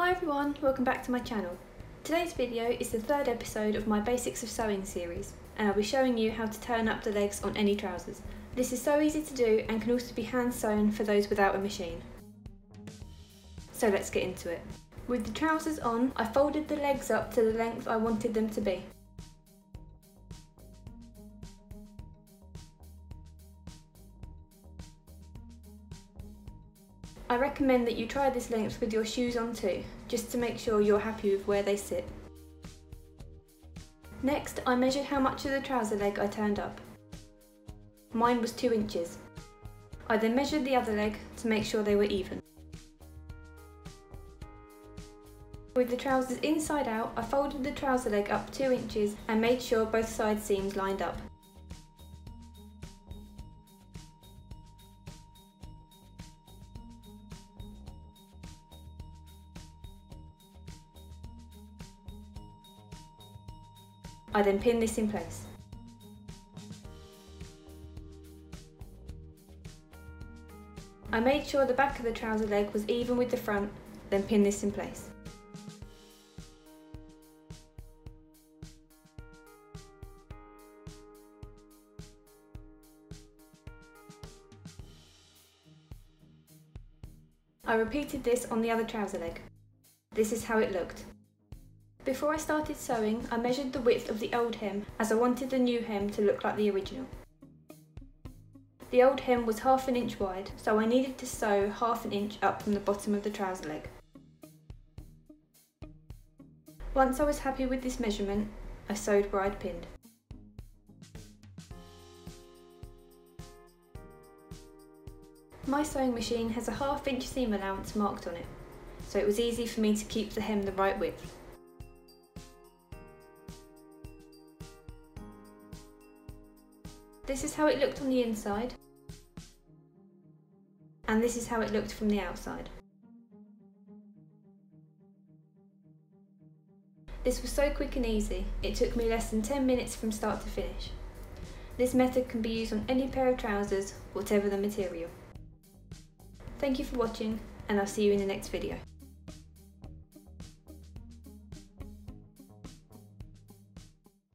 Hi everyone, welcome back to my channel. Today's video is the third episode of my Basics of Sewing series and I'll be showing you how to turn up the legs on any trousers. This is so easy to do and can also be hand sewn for those without a machine. So let's get into it. With the trousers on, I folded the legs up to the length I wanted them to be. I recommend that you try this length with your shoes on too, just to make sure you're happy with where they sit. Next, I measured how much of the trouser leg I turned up. Mine was 2 inches. I then measured the other leg to make sure they were even. With the trousers inside out, I folded the trouser leg up 2 inches and made sure both side seams lined up. I then pin this in place. I made sure the back of the trouser leg was even with the front, then pin this in place. I repeated this on the other trouser leg. This is how it looked. Before I started sewing, I measured the width of the old hem as I wanted the new hem to look like the original. The old hem was half an inch wide, so I needed to sew half an inch up from the bottom of the trouser leg. Once I was happy with this measurement, I sewed where I'd pinned. My sewing machine has a half inch seam allowance marked on it, so it was easy for me to keep the hem the right width. This is how it looked on the inside. And this is how it looked from the outside. This was so quick and easy, it took me less than 10 minutes from start to finish. This method can be used on any pair of trousers, whatever the material. Thank you for watching, and I'll see you in the next video.